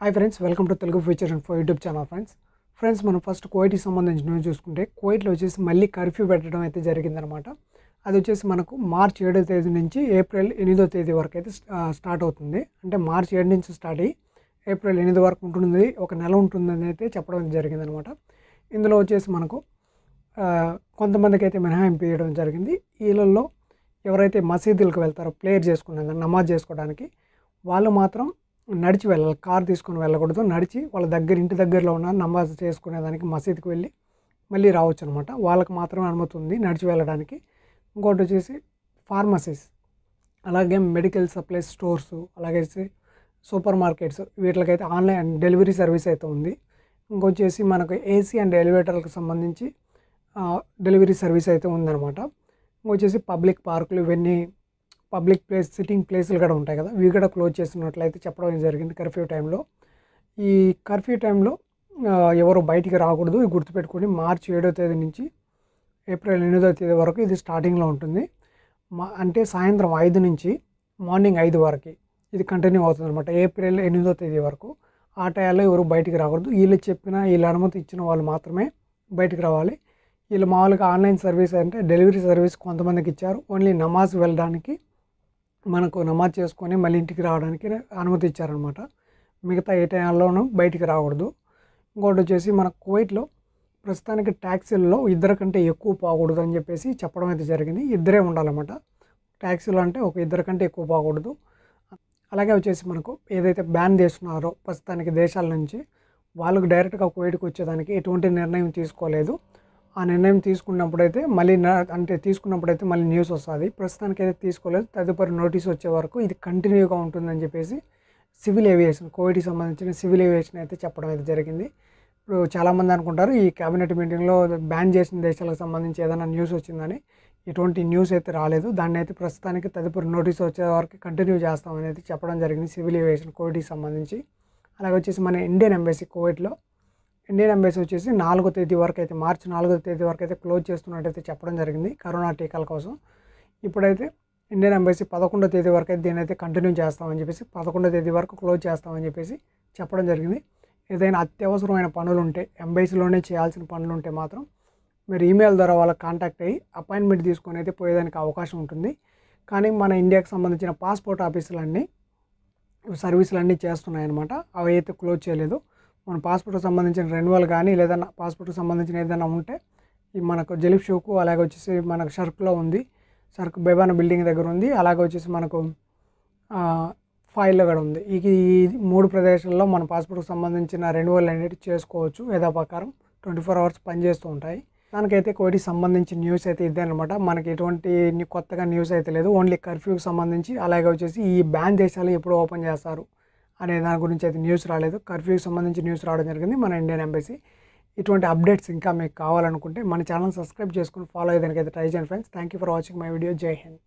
Hi friends welcome to Telugu future and for YouTube channel friends friends మనం first కోవిడ్కి సంబంధించిన చూసుకుంటే కోవిడ్లో వచ్చేసి మళ్ళీ కర్ఫ్యూ పెట్టడం అయితే జరిగిందనమాట అది వచ్చేసి మనకు మార్చ్ ఏడో తేదీ నుంచి ఏప్రిల్ ఎనిమిదో తేదీ వరకు అయితే స్టార్ట్ అవుతుంది. అంటే మార్చ్ ఏడు నుంచి స్టార్ట్ అయ్యి ఏప్రిల్ ఎనిమిది వరకు ఉంటుంది ఒక నెల ఉంటుందని అయితే చెప్పడం జరిగిందనమాట ఇందులో వచ్చేసి మనకు కొంతమందికి అయితే మినహాయింపు ఇవ్వడం జరిగింది. వీళ్ళల్లో ఎవరైతే మసీదులకు వెళ్తారో ప్లేయర్ చేసుకునే నమాజ్ చేసుకోవడానికి వాళ్ళు మాత్రం నడిచి వెళ్ళాలి. కార్ తీసుకొని వెళ్ళకూడదు. నడిచి వాళ్ళ దగ్గర ఇంటి దగ్గరలో ఉన్న నమాజ్ చేసుకునేదానికి మసీద్కి వెళ్ళి మళ్ళీ రావచ్చు అనమాట వాళ్ళకి మాత్రమే అనుమతి ఉంది నడిచి వెళ్ళడానికి. ఇంకోటి వచ్చేసి ఫార్మసీస్ అలాగే మెడికల్ సప్లైస్ స్టోర్స్ అలాగే సూపర్ మార్కెట్స్ వీటికైతే ఆన్లైన్ డెలివరీ సర్వీస్ అయితే ఉంది. ఇంకొచ్చేసి మనకు ఏసీ అండ్ ఎలివేటర్లకు సంబంధించి డెలివరీ సర్వీస్ అయితే ఉందన్నమాట ఇంకొచ్చేసి పబ్లిక్ పార్కులు ఇవన్నీ పబ్లిక్ ప్లేస్ సిట్టింగ్ ప్లేసులు కూడా ఉంటాయి కదా. ఇవి కూడా క్లోజ్ చేస్తున్నట్లయితే చెప్పడం జరిగింది? కర్ఫ్యూ టైంలో. ఈ కర్ఫ్యూ టైంలో ఎవరు బయటికి రాకూడదు. గుర్తుపెట్టుకొని మార్చి ఏడో తేదీ నుంచి ఏప్రిల్ ఎనిమిదో తేదీ వరకు ఇది స్టార్టింగ్లో ఉంటుంది. మా అంటే సాయంత్రం ఐదు నుంచి మార్నింగ్ ఐదు వరకు ఇది కంటిన్యూ అవుతుంది అనమాట ఏప్రిల్ ఎనిమిదో తేదీ వరకు ఆ టయాల్లో ఎవరు బయటికి రాకూడదు. వీళ్ళు చెప్పిన వీళ్ళు అనుమతి ఇచ్చిన వాళ్ళు మాత్రమే బయటికి రావాలి. వీళ్ళు మామూలుగా ఆన్లైన్ సర్వీస్ అంటే డెలివరీ సర్వీస్ కొంతమందికి ఇచ్చారు. ఓన్లీ నమాజ్ వెళ్ళడానికి మనకు నమాజ్ చేసుకొని మళ్ళీ ఇంటికి రావడానికి అనుమతి ఇచ్చారనమాట మిగతా ఏ టైంలోనూ బయటికి రాకూడదు. ఇంకోటి వచ్చేసి మన కువైట్లో ప్రస్తుతానికి ట్యాక్సీల్లో ఇద్దరు కంటే ఎక్కువ పోకూడదు అని చెప్పేసి చెప్పడం అయితే జరిగింది. ఇద్దరే ఉండాలన్నమాట. ట్యాక్సీలు అంటే ఒక ఇద్దరు కంటే ఎక్కువ పోకూడదు. అలాగే వచ్చేసి మనకు ఏదైతే బ్యాన్ చేస్తున్నారో ప్రస్తుతానికి దేశాల నుంచి వాళ్ళకు డైరెక్ట్గా కువైట్కి వచ్చేదానికి ఎటువంటి నిర్ణయం తీసుకోలేదు. ఆ నిర్ణయం తీసుకున్నప్పుడైతే మళ్ళీ నా- అంటే తీసుకున్నప్పుడైతే మళ్ళీ న్యూస్ వస్తుంది. ప్రస్తుతానికి అయితే తీసుకోలేదు. తదుపరి నోటీస్ వచ్చే వరకు ఇది కంటిన్యూగా ఉంటుందని చెప్పేసి సివిల్ ఏవియేషన్ కోవిడ్కి సంబంధించిన సివిల్ ఏవియేషన్ అయితే చెప్పడం అయితే జరిగింది. ఇప్పుడు చాలామంది అనుకుంటారు ఈ క్యాబినెట్ మీటింగ్లో బ్యాన్ చేసిన దేశాలకు సంబంధించి ఏదైనా న్యూస్ వచ్చిందని. ఎటువంటి న్యూస్ అయితే రాలేదు. దాన్ని అయితే ప్రస్తుతానికి తదుపరి నోటీస్ వచ్చే వరకు కంటిన్యూ చేస్తామని అయితే చెప్పడం జరిగింది సివిల్ ఏవియేషన్ కోవిడ్కి సంబంధించి. అలాగే వచ్చేసి మన ఇండియన్ ఎంబసీ కోవిడ్లో ఇండియన్ ఎంబసీ వచ్చేసి నాలుగో తేదీ వరకు అయితే మార్చి నాలుగో తేదీ వరకు అయితే క్లోజ్ చేస్తున్నట్టయితే చెప్పడం జరిగింది కరోనా టీకాల కోసం. ఇప్పుడైతే ఇండియన్ ఎంబసీ పదకొండో తేదీ వరకు అయితే దీని అయితే కంటిన్యూ చేస్తామని చెప్పేసి పదకొండో తేదీ వరకు క్లోజ్ చేస్తామని చెప్పేసి చెప్పడం జరిగింది. ఏదైనా అత్యవసరమైన పనులు ఉంటే ఎంబసీలోనే చేయాల్సిన పనులు ఉంటే మాత్రం మీరు ఈమెయిల్ ద్వారా వాళ్ళకి కాంటాక్ట్ అయ్యి అపాయింట్మెంట్ తీసుకొని అయితే పోయేదానికి అవకాశం ఉంటుంది. కానీ మన ఇండియాకి సంబంధించిన పాస్పోర్ట్ ఆఫీసులన్నీ సర్వీసులు అన్నీ చేస్తున్నాయి అనమాట అవి అయితే క్లోజ్ చేయలేదు. మన పాస్పోర్ట్కి సంబంధించిన రెన్యువల్ కానీ లేదా పాస్పోర్ట్కి సంబంధించిన ఏదైనా ఉంటే ఈ మనకు జలిఫ్ షోకు అలాగే వచ్చేసి మనకు షర్క్లో ఉంది. షర్క్ బేబాన బిల్డింగ్ దగ్గర ఉంది. అలాగే వచ్చేసి మనకు ఫైల్లో కూడా ఉంది. ఈ ఈ మూడు ప్రదేశాల్లో మన పాస్పోర్ట్కి సంబంధించిన రెన్యువల్ అనేది చేసుకోవచ్చు. యథాప్రకారం ట్వంటీ ఫోర్ అవర్స్ పనిచేస్తూ ఉంటాయి. దానికైతే కోవిడ్కి సంబంధించిన న్యూస్ అయితే ఇదే అనమాట మనకి ఎటువంటి కొత్తగా న్యూస్ అయితే లేదు. ఓన్లీ కర్ఫ్యూకి సంబంధించి అలాగే వచ్చేసి ఈ బ్యాన్ దేశాలు ఎప్పుడు ఓపెన్ చేస్తారు. అనే దాని గురించి అయితే న్యూస్ రాలేదు. కర్ఫ్యూకి సంబంధించి న్యూస్ రావడం జరిగింది మన ఇండియన్ ఎంబసీ ఇటువంటి అప్డేట్స్ ఇంకా మీకు కావాలనుకుంటే మన ఛానల్ సబ్స్క్రైబ్ చేసుకుని ఫాలో అయ్యేదానికి అయితే ట్రై చేయండి friends thank you for watching my video జై హింద్